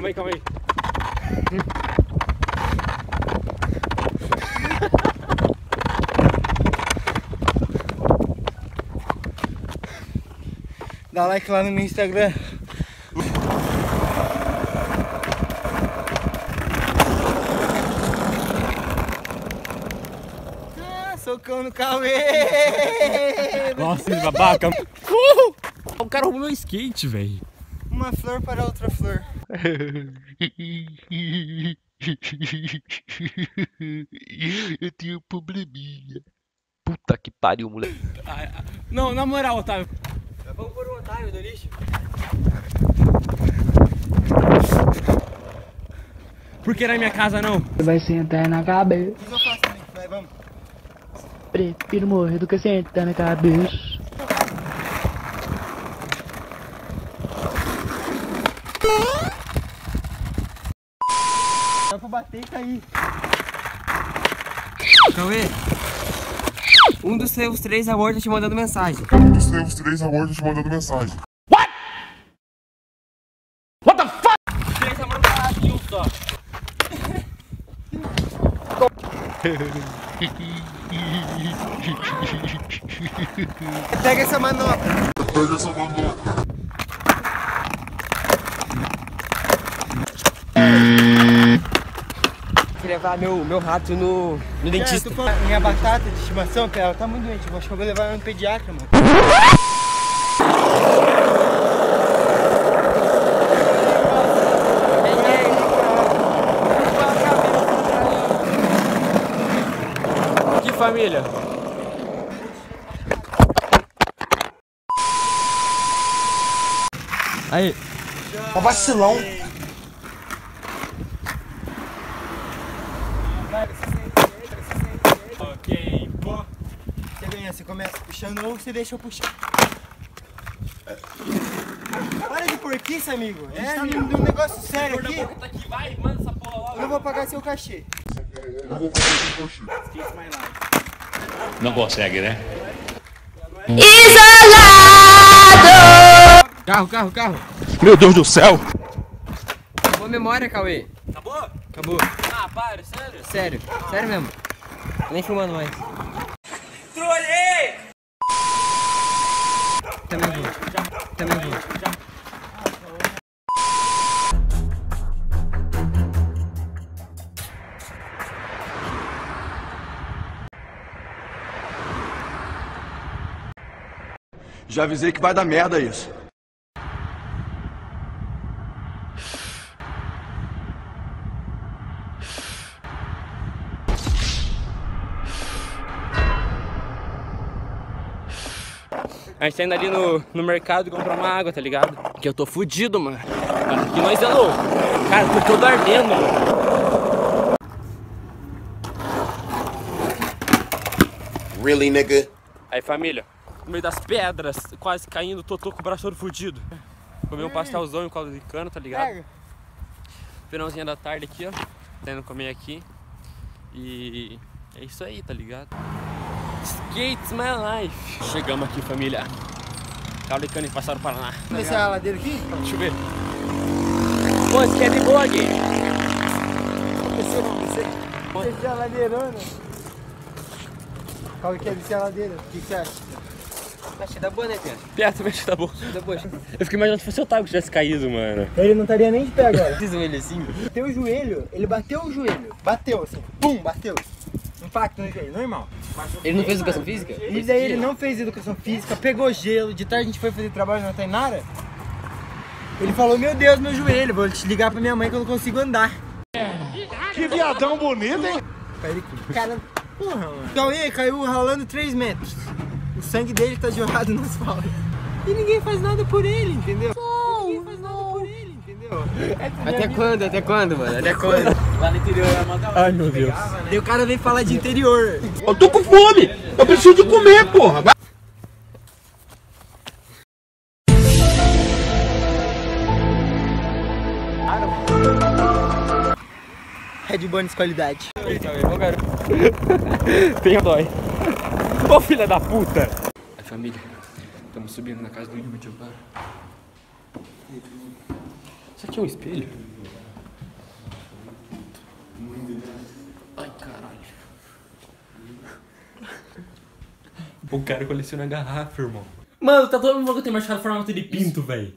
calma aí, calma aí. Dá like lá no meu Instagram. Ah, socão no Cauê! Nossa, babaca. Corro! O cara roubou meu skate, velho. Uma flor para outra flor. Eu tenho um probleminha. Puta que pariu, moleque. Não, na moral, Otávio. Vamos por um Otávio do lixo. Por que na minha casa não? Vai sentar na cabeça. Vai, vamos. Prefiro morrer do que sentar na cabeça. Pra bater e cair. Cauê, um dos seus três amores tá te mandando mensagem. Dos seus três amores te mandando mensagem. Três amores parados em um só. Pega essa manopla. Pega essa manopla. Levar meu, meu rato no, no dentista. É, tu falou- minha batata de estimação, cara, ela tá muito doente. Eu acho que eu vou levar ela no pediatra, mano. Que família? Aí, Tá vacilão. Ok, pô. Você ganha, você começa puxando ou você deixa eu puxar. Para de porquice, amigo. Gente tá num, num negócio sério aqui. Tá aqui, vai, manda essa porra logo. Eu não vou pagar seu cachê. Não consegue, né? carro, carro, carro. Meu Deus do céu! Boa memória, Cauê. Acabou? Ah, para, sério? Sério, sério mesmo. Tô nem filmando mais. Trolhei! Também vou. Também vou. Já avisei que vai dar merda isso. A gente tá indo ali no, no mercado comprar uma água, tá ligado? Que eu tô fudido, mano. Que nós é louco. Cara, tô todo ardendo, mano. Really, nigga? Aí, família, no meio das pedras, quase caindo, tô, tô com o braço todo fudido. Comi um pastelzão e caldo de cano, tá ligado? Pega. Finalzinha da tarde aqui, ó. Tá indo comer aqui. E é isso aí, tá ligado? Skates my life. Chegamos aqui, família. Caldo de cano e passaram Paraná. Vamos descer a ladeira aqui? Deixa eu ver. Pô, esse aqui é de boa aqui. Descer. Descer a ladeirona. Qual que é descer a ladeira? O que você acha? Que dá boa, né, Pia? Piada também tá bom. Dá boa. Eu fiquei imaginando se fosse o Otávio que tivesse caído, mano. Ele não estaria nem de pé agora. Fiz um ele assim. Bateu o joelho, ele bateu o joelho. Bateu assim, pum, bateu. Impacto no joelho, normal. Ele não fez educação física? E daí ele não fez educação física, pegou gelo, de tarde a gente foi fazer trabalho na Tainara. Ele falou, meu Deus, meu joelho, vou te ligar pra minha mãe que eu não consigo andar. Que viadão bonito, hein? Cara, porra, mano. Então ele caiu ralando 3 metros. O sangue dele tá jorrado no asfalto. E ninguém faz nada por ele, entendeu? ninguém faz nada por ele, entendeu? Até quando? Até quando, mano? Até quando? Lá no interior é mó da hora. Ai, meu Deus. Daí o cara veio falar de interior. Eu tô com fome! Eu preciso de comer, porra! Vai- Red de qualidade. Tem dói. Ô filha da puta! Aí família, estamos subindo na casa do Yudi agora. Isso aqui é um espelho? O cara coleciona garrafa, irmão. Mano, tá todo mundo falando que eu tenho machucado formato de pinto, velho.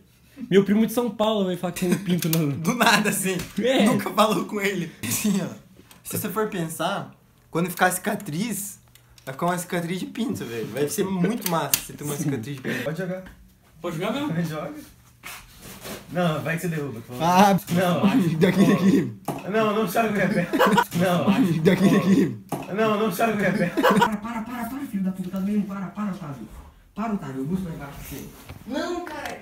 Meu primo de São Paulo vai falar que tem um pinto no. Do nada, assim. É. Nunca falou com ele. Assim, ó. Se você for pensar, quando ficar cicatriz, vai ficar uma cicatriz de pinto, velho. Vai ser muito massa você ter uma cicatriz de pinto. Pode jogar. Pode jogar mesmo? Joga. Não, vai que você derruba. Ah, Não, daqui, daqui. não, não joga o pé. Não, Daqui, daqui. não, não joga o pé. Para, para, filho da puta, tá doendo, para, para, Otávio. Para, Otávio, eu busco mais baixo pra você. Não, cara.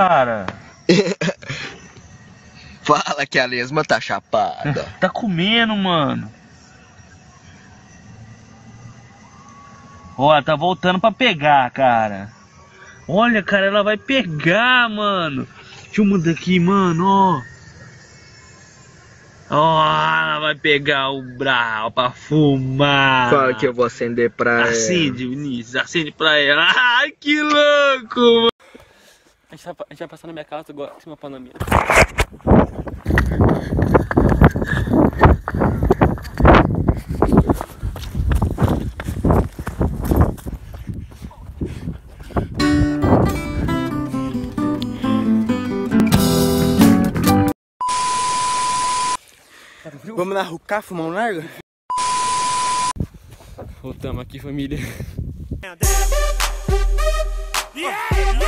Cara, Fala que a lesma tá chapada. tá comendo, mano. Ó, tá voltando pra pegar, cara. Olha, cara, ela vai pegar, mano. Deixa eu mudar aqui, mano, ó. Ó, ela vai pegar o brau pra fumar. Fala que eu vou acender pra ela. Acende, Vinícius, acende pra ela. Ai, que louco, mano. A gente, vai, a gente vai passar na minha casa agora, em cima minha. Vamos na Rucá fumar um largo? Voltamos aqui, família. Aí,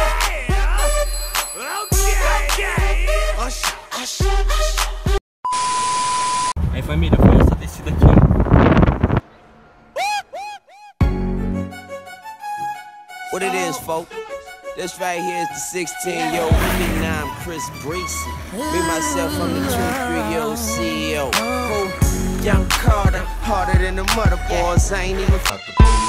Folks? This right here is the 16 year old phenom Chris Breezy. Me, myself, I'm the 2 3 year old CEO. Young Carter, harder than the mother boys. I ain't even.